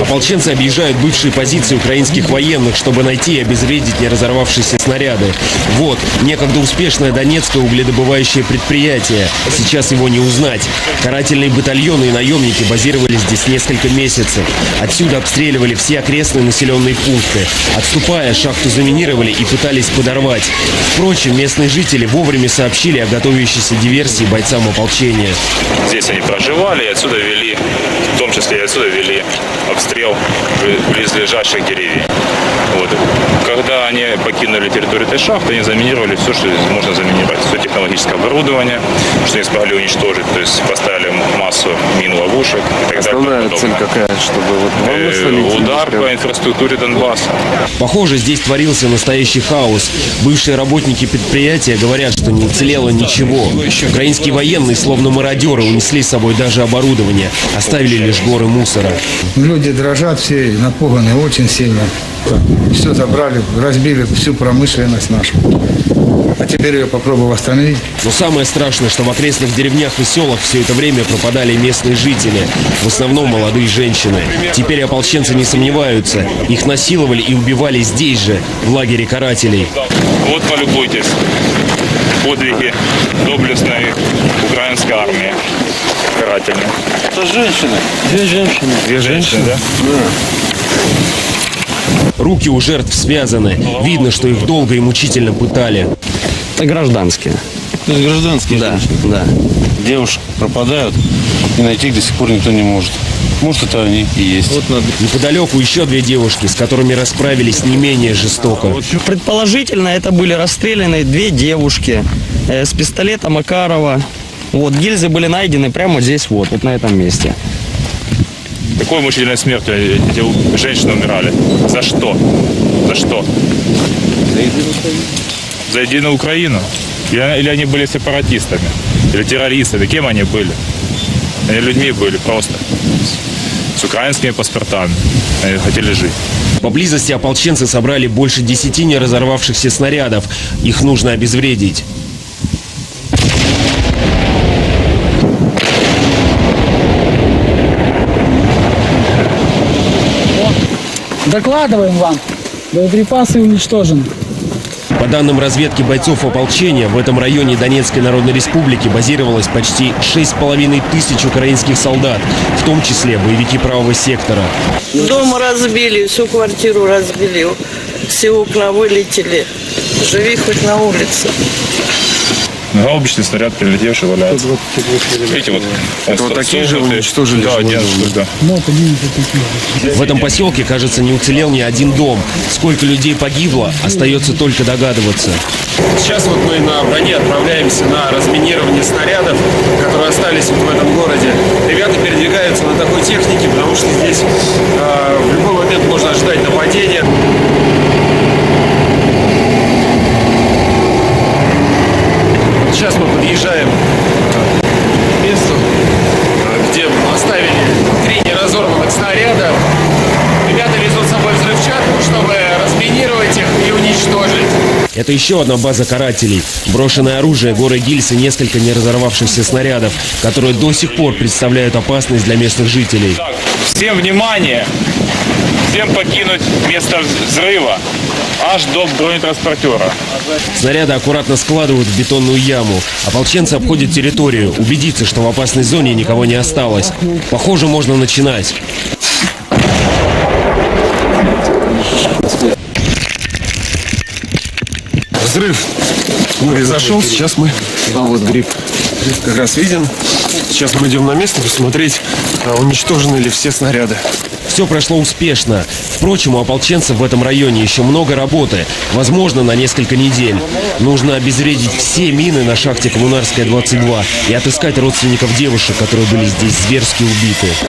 Ополченцы объезжают бывшие позиции украинских военных, чтобы найти и обезвредить не разорвавшиеся снаряды. Вот, некогда успешное донецкое угледобывающее предприятие. Сейчас его не узнать. Карательные батальоны и наемники базировались здесь несколько месяцев. Отсюда обстреливали все окрестные населенные пункты. Отступая, шахту заминировали и пытались подорвать. Впрочем, местные жители вовремя сообщили о готовящейся диверсии бойцам ополчения. Здесь они проживали отсюда вели, в том числе и отсюда вели обстрел бли- близлежащих деревень. Вот. Когда они покинули территорию этой шахты, они заминировали все, что можно заминировать. Все технологическое оборудование, что они смогли уничтожить. То есть поставили массу мин, ловушек и так далее. Основная цель какая, чтобы вот Э? Удар по инфраструктуре Донбасса. Похоже, здесь творился настоящий хаос. Бывшие работники предприятия говорят, что не уцелело ничего. Украинские военные, словно мародеры, унесли с собой даже оборудование. Оставили лишь горы мусора. Люди дрожат все, напуганы очень сильно. Все забрали, разбили всю промышленность нашу. А теперь ее попробую восстановить. Но самое страшное, что в окрестных деревнях и селах все это время пропадали местные жители. В основном молодые женщины. Теперь ополченцы не сомневаются. Их насиловали и убивали здесь же, в лагере карателей. Вот полюбуйтесь. Подвиги доблестной украинской армии. Карательной. Это женщины. Две женщины. Две женщины, да? Руки у жертв связаны. Видно, что их долго и мучительно пытали. Это гражданские. То есть гражданские Да, женщины. да. Девушек пропадают, и найти их до сих пор никто не может. Может, это они и есть. Вот надо. Неподалеку еще две девушки, с которыми расправились не менее жестоко. Предположительно, это были расстреляны две девушки э, с пистолета Макарова. Вот, гильзы были найдены прямо здесь, вот, вот на этом месте. Такой мучительной смертью эти женщины умирали. За что? За что? За единую Украину. Или, или они были сепаратистами? Или террористами? Кем они были? Они людьми были просто. С украинскими паспортами. Они хотели жить. Поблизости ополченцы собрали больше десяти не разорвавшихся снарядов. Их нужно обезвредить. Докладываем вам. Боеприпасы уничтожены. По данным разведки бойцов ополчения, в этом районе Донецкой Народной Республики базировалось почти 6,5 тысяч украинских солдат, в том числе боевики правого сектора. Дом разбили, всю квартиру разбили, все окна вылетели. Живи хоть на улице. Гаубичный снаряд, прилетевший, валяется. Видите, вот, он вот такие же уничтожили Да, один, да. Таких. В этом поселке, кажется, не уцелел ни один дом. Сколько людей погибло, остается только догадываться. Сейчас вот мы на броне отправляемся на разминирование снарядов, которые остались вот в этом городе. Ребята передвигаются на такой технике, потому что здесь э, в любой момент можно ожидать нападения. Сейчас мы подъезжаем э, к месту, э, где оставили три снаряда. Ребята везут с собой взрывчатку, чтобы разминировать их и уничтожить. Это еще одна база карателей. Брошенное оружие, горы гильз и несколько неразорвавшихся снарядов, которые до сих пор представляют опасность для местных жителей. Так, всем внимание! Всем покинуть место взрыва аж до бронетранспортера. Снаряды аккуратно складывают в бетонную яму. Ополченцы обходят территорию, убедиться, что в опасной зоне никого не осталось. Похоже, можно начинать. Взрыв произошел, сейчас мы... А вот гриб. Гриб как раз виден. Сейчас мы идем на место посмотреть, а, уничтожены ли все снаряды. Все прошло успешно. Впрочем, у ополченцев в этом районе еще много работы. Возможно, на несколько недель. Нужно обезвредить все мины на шахте Коммунарская 22 и отыскать родственников девушек, которые были здесь зверски убиты.